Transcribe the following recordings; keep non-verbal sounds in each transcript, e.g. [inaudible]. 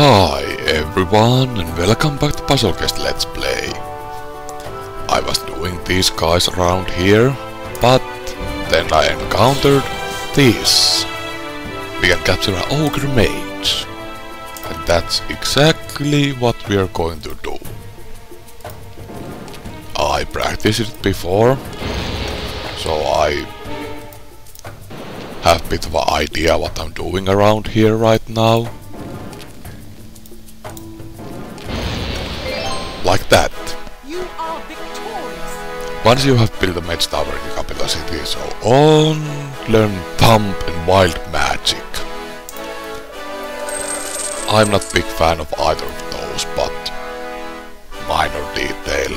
Hi everyone and welcome back to Puzzle Quest Let's Play. I was doing these guys around here, but then I encountered this. We can capture an ogre mage. And that's exactly what we are going to do. I practiced it before, so I have a bit of an idea what I'm doing around here right now. That. You are victorious. Once you have built a mage tower in the capital city, so on, learn thump and wild magic. I'm not big fan of either of those, but minor detail.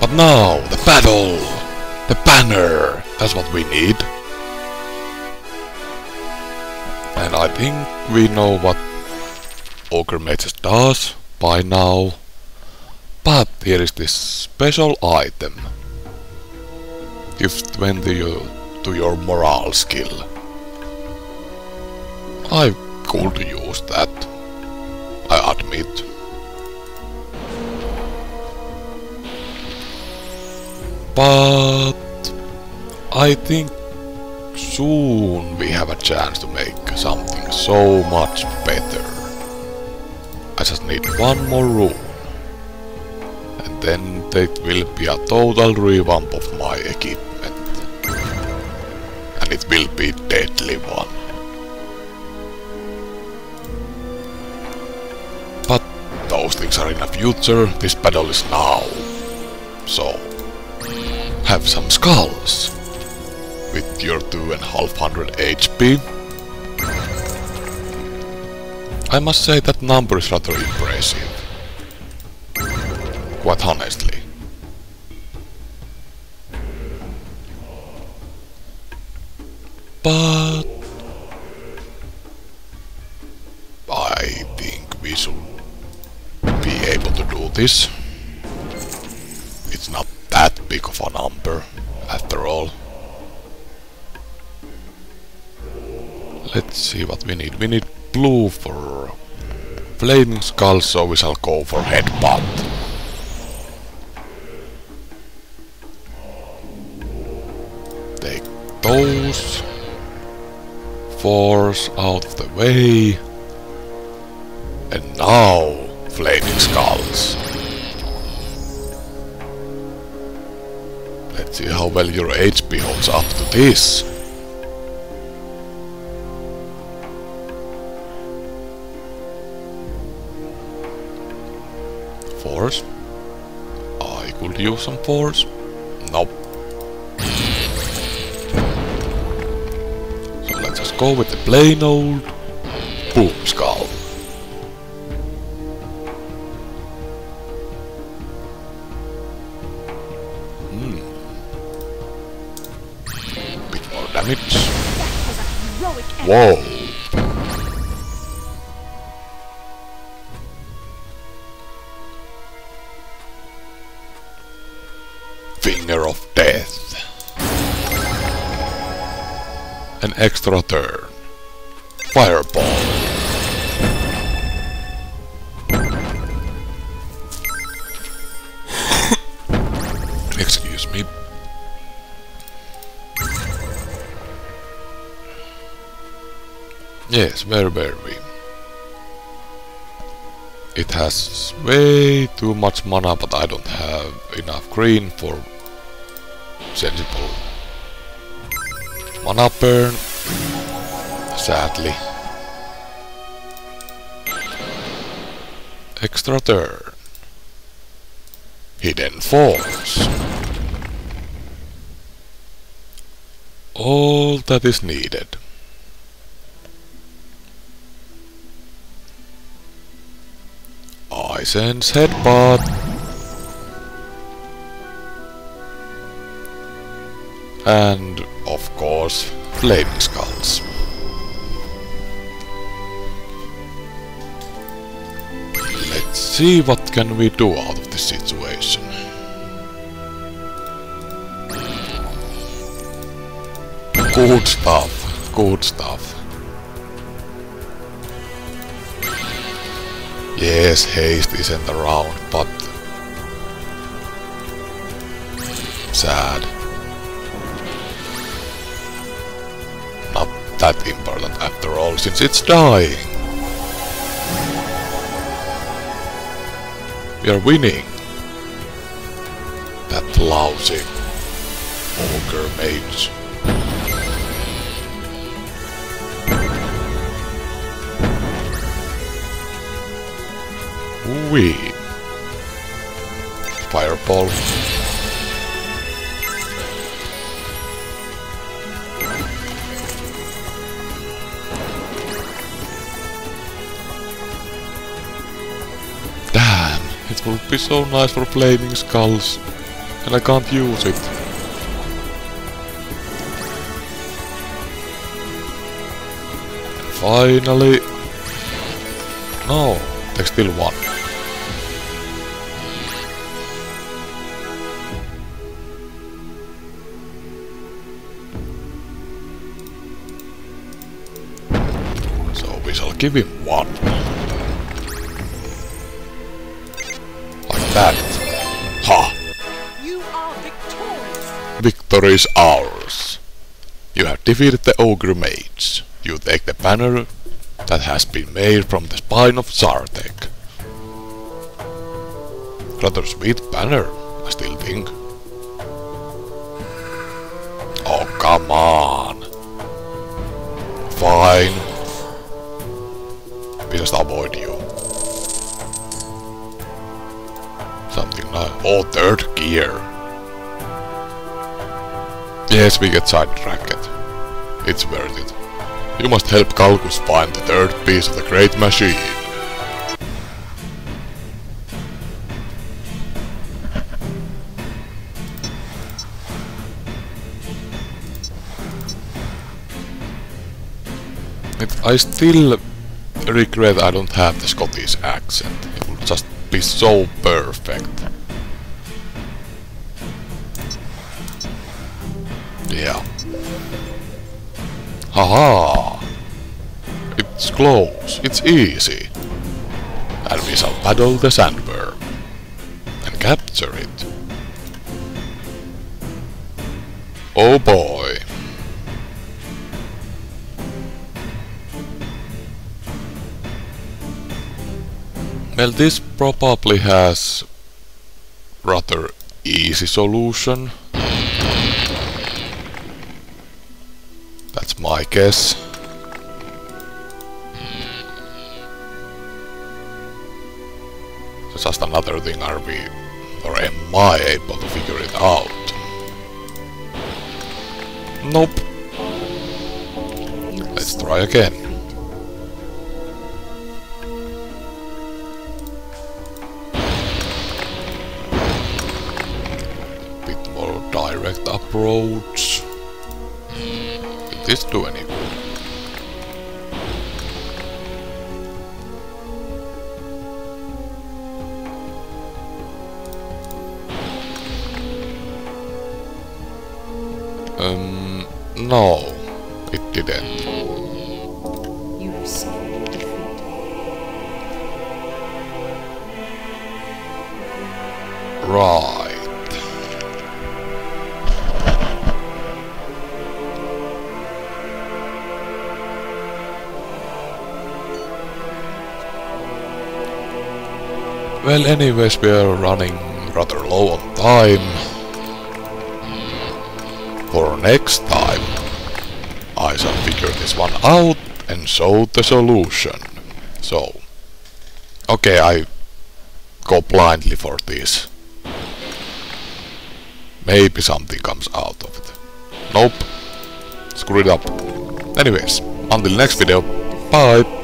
But now, the battle! The banner! That's what we need. And I think we know what Ogre Mages does by now. But here is this special item. Gives 20 you to your morale skill. I could use that. I admit. But I think soon we have a chance to make something so much better. I just need one more room then there will be a total revamp of my equipment. And it will be deadly one. But those things are in the future, this battle is now. So, have some skulls. With your 2,500 HP. I must say that number is rather impressive quite honestly. But I think we should be able to do this. It's not that big of a number after all. Let's see what we need. We need blue for flaming skull, so we shall go for headbutt. Those fours out of the way. And now, Flaming Skulls. Let's see how well your HP holds up to this. Force. I could use some force. Go with the plain old boom skull. Hmm. Bit more damage. Whoa. Finger of Death. An extra turn. Fireball. [laughs] Excuse me. Yes, very, very. It has way too much mana, but I don't have enough green for sensible Mana burn. Sadly. Extra turn. Hidden force. All that is needed. I sense headbutt. And course, flaming skulls. Let's see what can we do out of this situation. Good stuff, good stuff. Yes, haste isn't around, but... Sad. That important after all, since it's dying. We are winning. That lousy ogre mage. Wee. Fireball. Would be so nice for flaming skulls, and I can't use it. Finally... No, there's still one. So we shall give him one. That. Ha! You are victorious. Victory is ours. You have defeated the Ogre Mage. You take the banner that has been made from the spine of Sartek. Rather sweet banner, I still think. Oh, come on. Fine. We just avoid you. Oh, third gear. Yes, we get sidetracked. It's worth it. You must help Calcus find the third piece of the great machine. It, I still regret I don't have the Scottish accent. It would just be so perfect. Yeah. Haha! It's close, it's easy. And we shall paddle the sandworm. And capture it. Oh boy. Well, this probably has rather easy solution. My guess. It's just another thing, are we, or am I able to figure it out? Nope. Let's try again. Bit more direct approach. This do any good? Um, no, it didn't. You have suffered defeat. Right. Well, anyways, we are running rather low on time. Hmm. For next time, I shall figure this one out and show the solution. So, okay, I go blindly for this. Maybe something comes out of it. Nope. Screw it up. Anyways, until next video, bye!